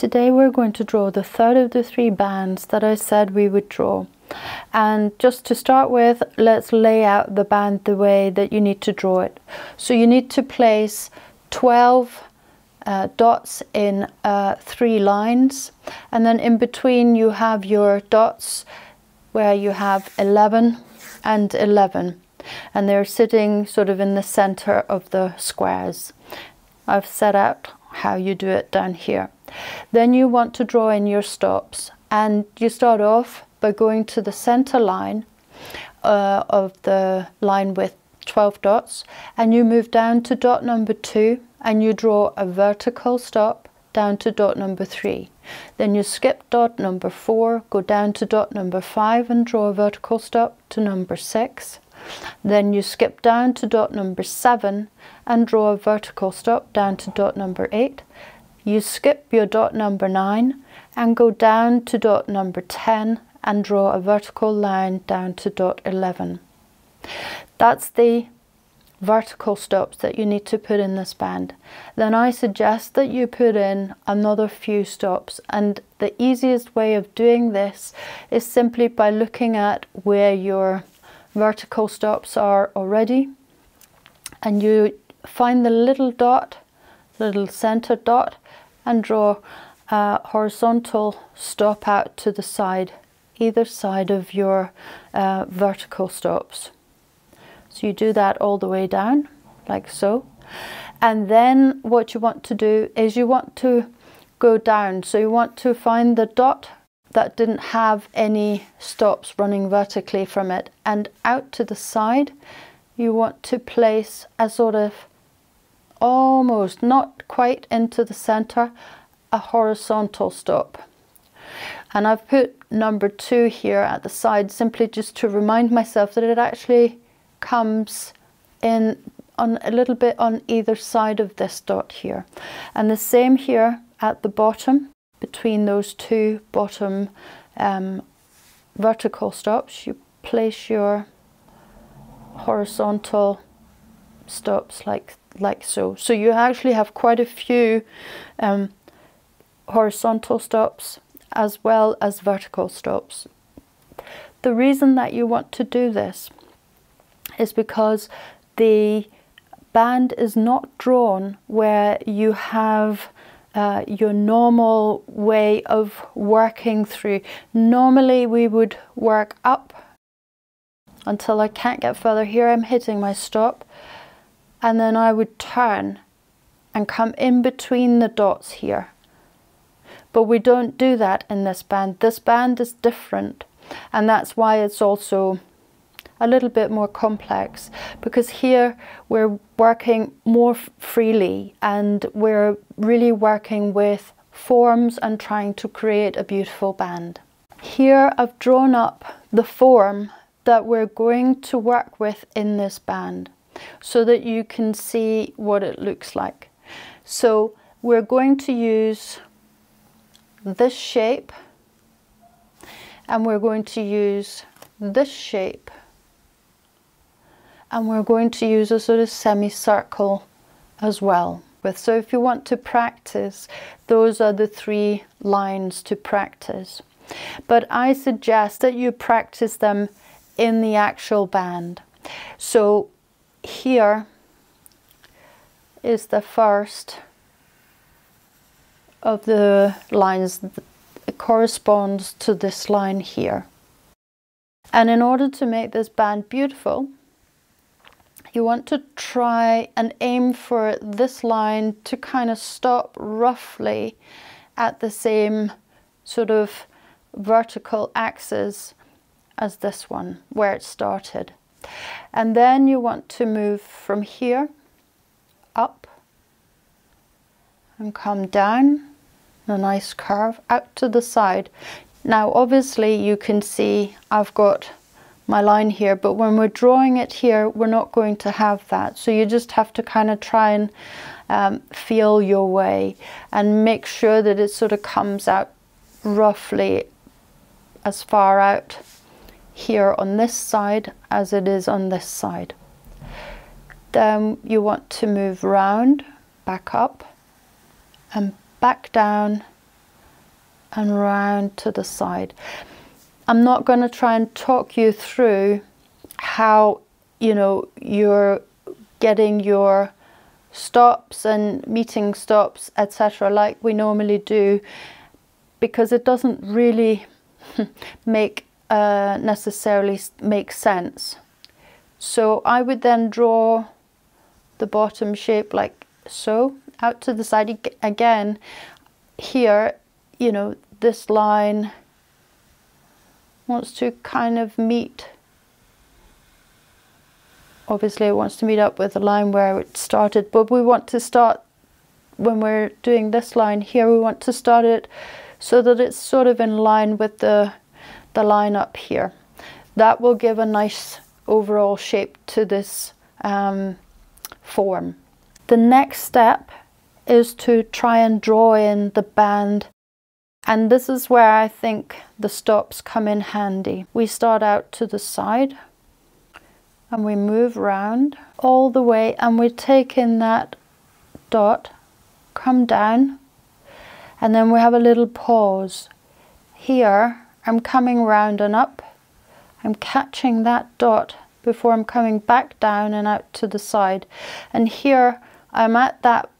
Today we're going to draw the third of the three bands that I said we would draw. And just to start with, let's lay out the band the way that you need to draw it. So you need to place 12 uh, dots in uh, three lines and then in between you have your dots where you have 11 and 11 and they're sitting sort of in the center of the squares. I've set out how you do it down here. Then you want to draw in your stops and you start off by going to the center line uh, of the line with 12 dots and you move down to dot number two and you draw a vertical stop down to dot number three. Then you skip dot number four, go down to dot number five and draw a vertical stop to number six. Then you skip down to dot number seven and draw a vertical stop down to dot number eight. You skip your dot number nine and go down to dot number 10 and draw a vertical line down to dot 11. That's the vertical stops that you need to put in this band. Then I suggest that you put in another few stops and the easiest way of doing this is simply by looking at where your vertical stops are already and you find the little dot, little center dot and draw a horizontal stop out to the side, either side of your uh, vertical stops. So you do that all the way down, like so. And then what you want to do is you want to go down. So you want to find the dot that didn't have any stops running vertically from it. And out to the side you want to place a sort of almost not quite into the center a horizontal stop. And I've put number two here at the side simply just to remind myself that it actually comes in on a little bit on either side of this dot here. And the same here at the bottom between those two bottom um, vertical stops you place your horizontal stops like like so. So you actually have quite a few um, horizontal stops as well as vertical stops. The reason that you want to do this is because the band is not drawn where you have uh, your normal way of working through. Normally we would work up until I can't get further. Here I'm hitting my stop and then I would turn and come in between the dots here. But we don't do that in this band. This band is different and that's why it's also a little bit more complex because here we're working more freely and we're really working with forms and trying to create a beautiful band. Here I've drawn up the form that we're going to work with in this band so that you can see what it looks like. So we're going to use this shape and we're going to use this shape and we're going to use a sort of semicircle as well. So if you want to practice, those are the three lines to practice. But I suggest that you practice them in the actual band. So here is the first of the lines that corresponds to this line here. And in order to make this band beautiful, you want to try and aim for this line to kind of stop roughly at the same sort of vertical axis as this one where it started. And then you want to move from here up and come down a nice curve out to the side. Now obviously you can see I've got my line here but when we're drawing it here we're not going to have that so you just have to kind of try and um, feel your way and make sure that it sort of comes out roughly as far out here on this side as it is on this side then you want to move round back up and back down and round to the side. I'm not going to try and talk you through how you know you're getting your stops and meeting stops etc like we normally do because it doesn't really make uh, necessarily make sense. So I would then draw the bottom shape like so out to the side again here you know this line wants to kind of meet. Obviously it wants to meet up with the line where it started but we want to start when we're doing this line here we want to start it so that it's sort of in line with the the line up here. That will give a nice overall shape to this um, form. The next step is to try and draw in the band and this is where I think the stops come in handy. We start out to the side and we move round all the way and we take in that dot, come down and then we have a little pause. Here I'm coming round and up. I'm catching that dot before I'm coming back down and out to the side. And here I'm at that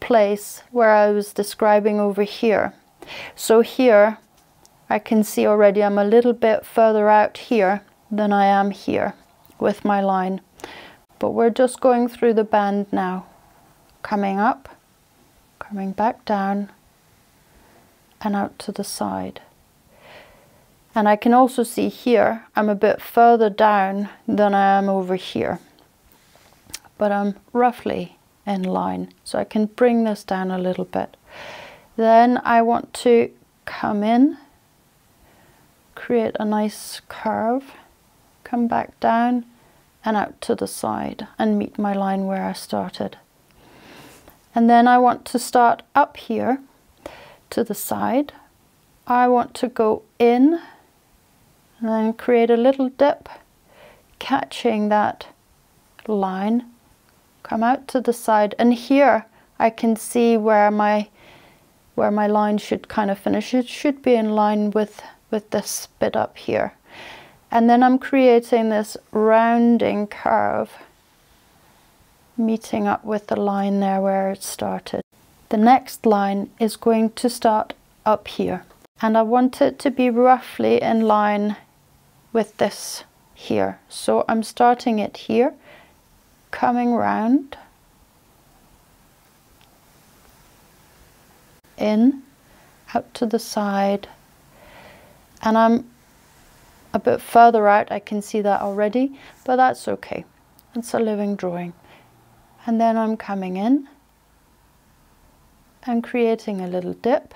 place where I was describing over here. So here I can see already I'm a little bit further out here than I am here with my line. But we're just going through the band now. Coming up, coming back down and out to the side. And I can also see here, I'm a bit further down than I am over here. But I'm roughly in line, so I can bring this down a little bit. Then I want to come in, create a nice curve, come back down and out to the side and meet my line where I started. And then I want to start up here to the side. I want to go in and then create a little dip, catching that line, come out to the side. And here I can see where my where my line should kind of finish. It should be in line with, with this bit up here. And then I'm creating this rounding curve, meeting up with the line there where it started. The next line is going to start up here. And I want it to be roughly in line with this here. So I'm starting it here, coming round, in, out to the side, and I'm a bit further out, I can see that already, but that's okay. It's a living drawing. And then I'm coming in and creating a little dip,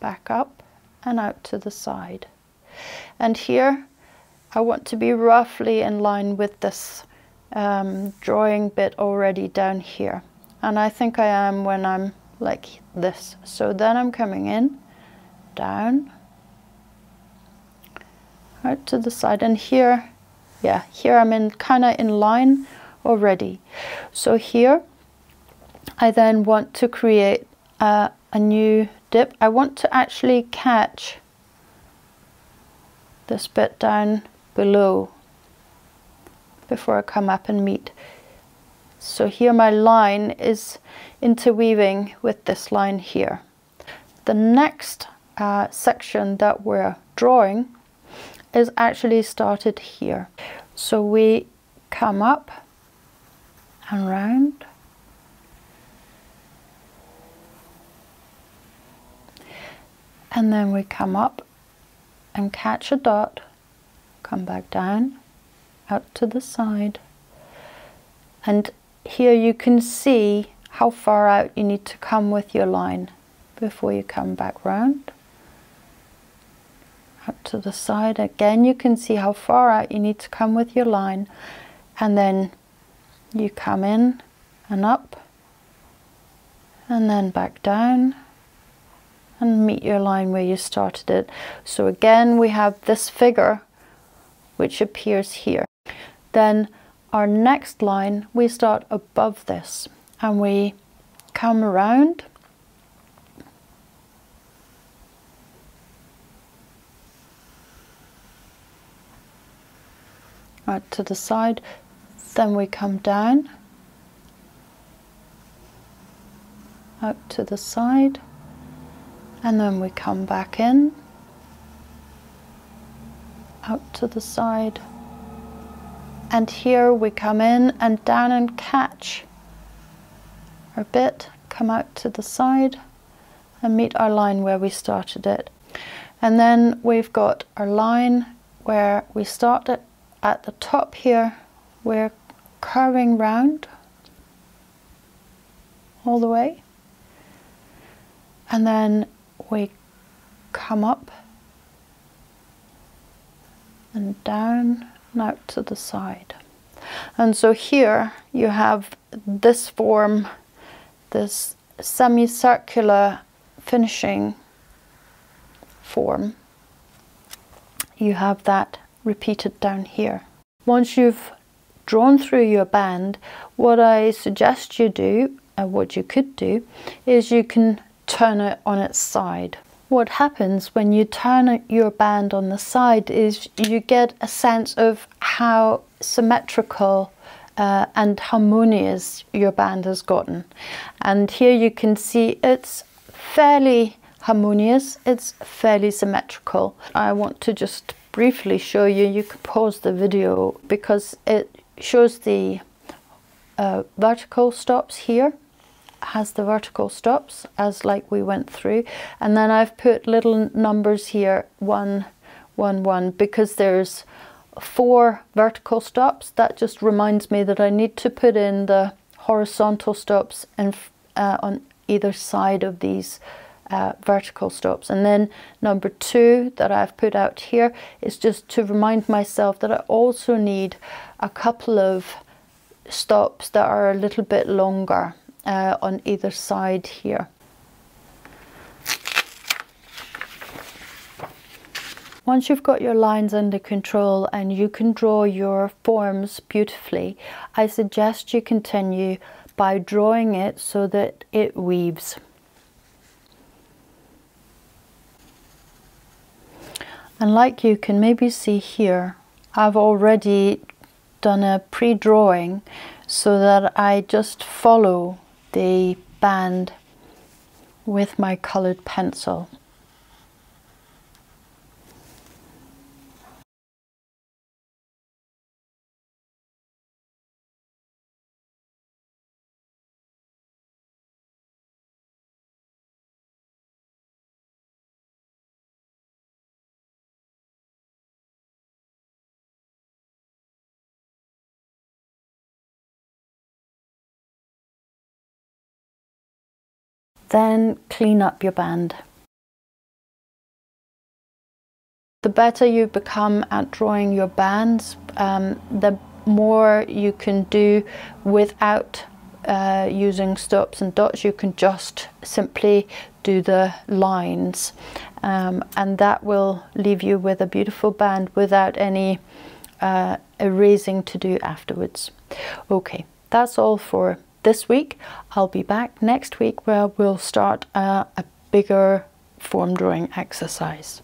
back up and out to the side. And here I want to be roughly in line with this um, drawing bit already down here. And I think I am when I'm like this. So then I'm coming in, down, out to the side. And here, yeah, here I'm in kind of in line already. So here, I then want to create a, a new dip. I want to actually catch this bit down below before I come up and meet. So here my line is interweaving with this line here. The next uh, section that we're drawing is actually started here. So we come up and round and then we come up and catch a dot come back down out to the side and here you can see how far out you need to come with your line before you come back round. Out to the side again you can see how far out you need to come with your line and then you come in and up and then back down and meet your line where you started it. So again we have this figure which appears here. Then our next line we start above this and we come around. Right to the side then we come down. Out to the side and then we come back in. Out to the side and here we come in and down and catch our bit, come out to the side and meet our line where we started it. And then we've got our line where we started at the top here, we're curving round all the way. And then we come up and down out to the side. And so here you have this form, this semicircular finishing form. You have that repeated down here. Once you've drawn through your band, what I suggest you do, and what you could do, is you can turn it on its side. What happens when you turn your band on the side is you get a sense of how symmetrical uh, and harmonious your band has gotten. And here you can see it's fairly harmonious, it's fairly symmetrical. I want to just briefly show you, you can pause the video because it shows the uh, vertical stops here has the vertical stops as like we went through. And then I've put little numbers here one one one because there's four vertical stops. That just reminds me that I need to put in the horizontal stops and uh, on either side of these uh, vertical stops. And then number two that I've put out here is just to remind myself that I also need a couple of stops that are a little bit longer uh, on either side here. Once you've got your lines under control and you can draw your forms beautifully, I suggest you continue by drawing it so that it weaves. And like you can maybe see here, I've already done a pre-drawing so that I just follow the band with my colored pencil. Then clean up your band. The better you become at drawing your bands, um, the more you can do without uh, using stops and dots. You can just simply do the lines um, and that will leave you with a beautiful band without any uh, erasing to do afterwards. Okay, that's all for this week. I'll be back next week where we'll start a, a bigger form drawing exercise.